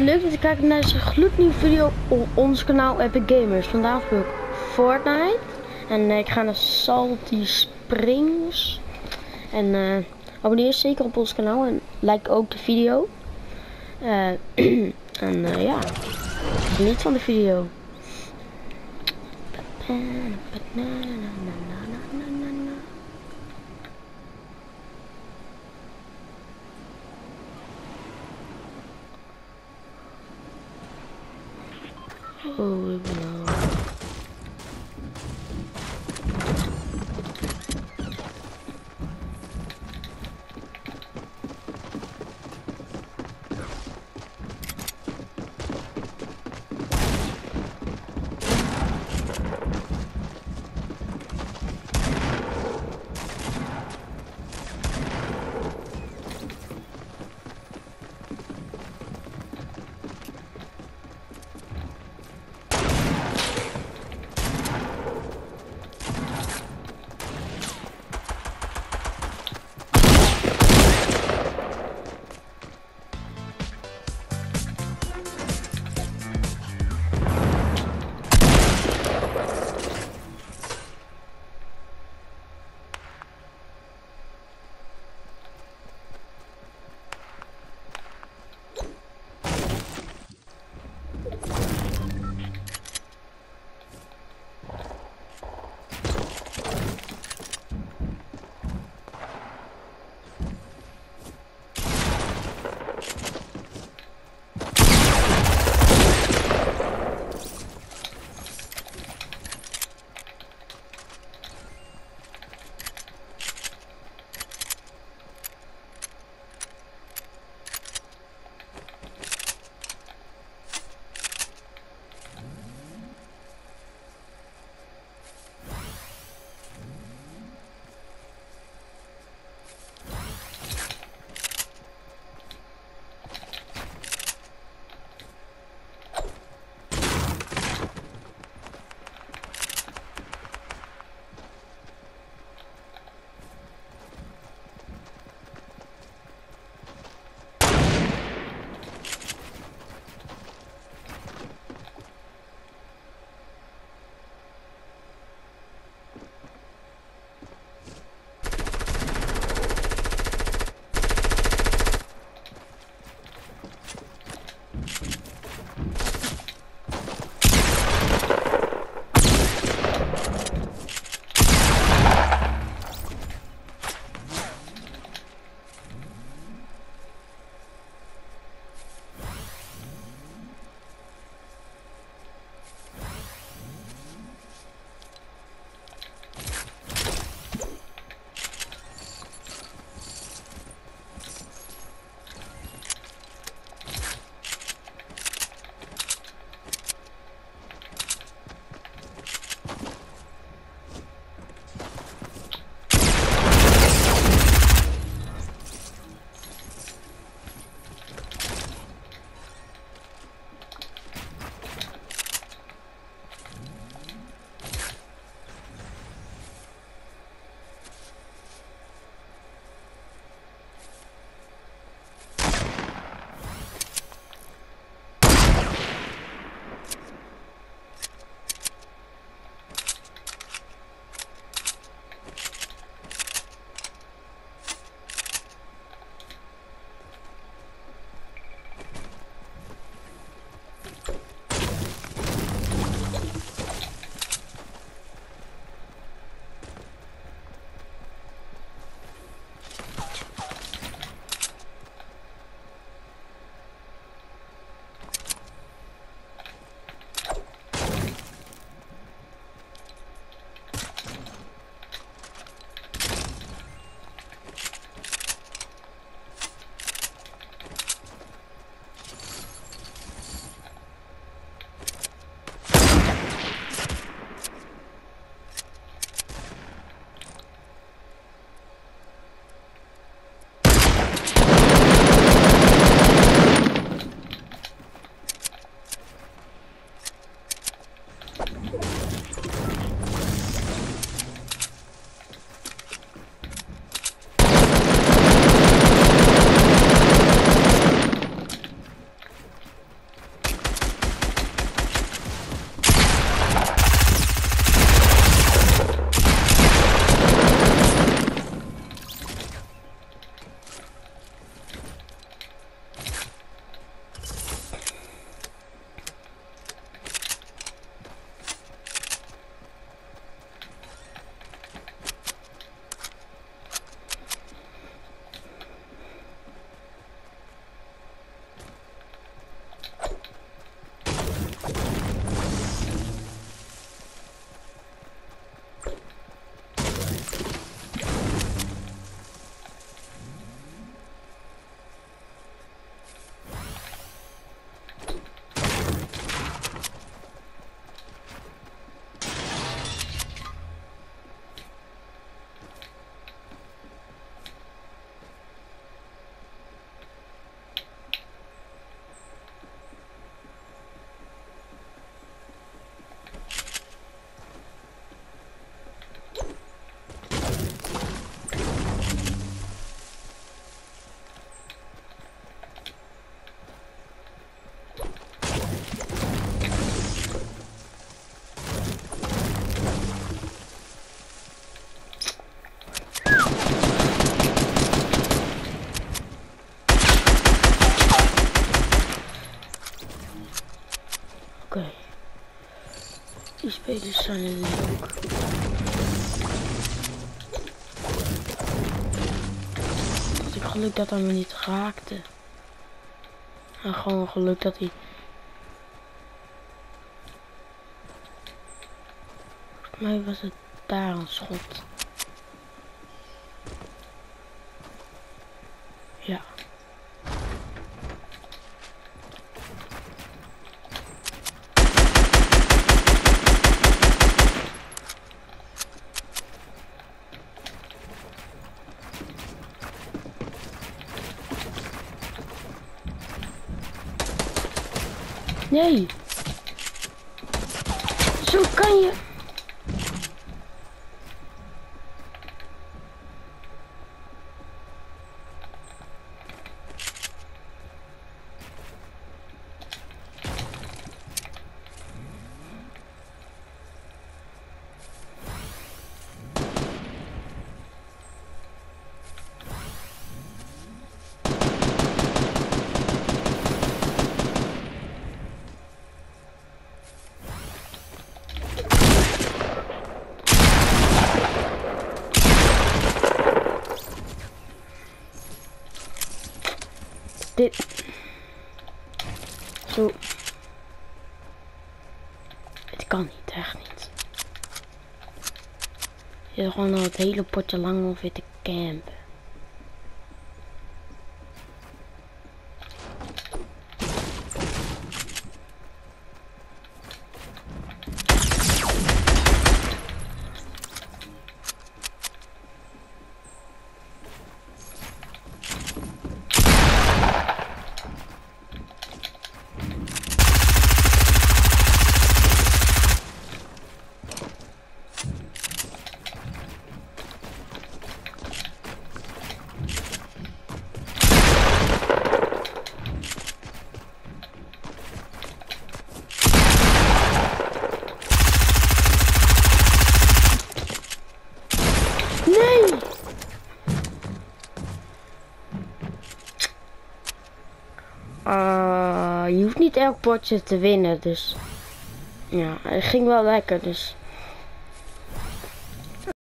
leuk dat je kijkt naar deze gloednieuwe video op ons kanaal Epic Gamers. Vandaag speel ik Fortnite en eh, ik ga naar Salty Springs. En eh, abonneer zeker op ons kanaal en like ook de video. Eh, en ja, geniet van de video. Holy moly. Die spelers zijn leuk. Dat ik geluk dat hij me niet raakte. En gewoon geluk dat hij... Volgens mij was het daar een schot. Ja. Nee. Zo kan je. Zo. Het kan niet, echt niet. Je gewoon al het hele potje lang ongeveer te campen. Nee! Uh, je hoeft elk potje te winnen, dus... Ja, het ging wel lekker, dus...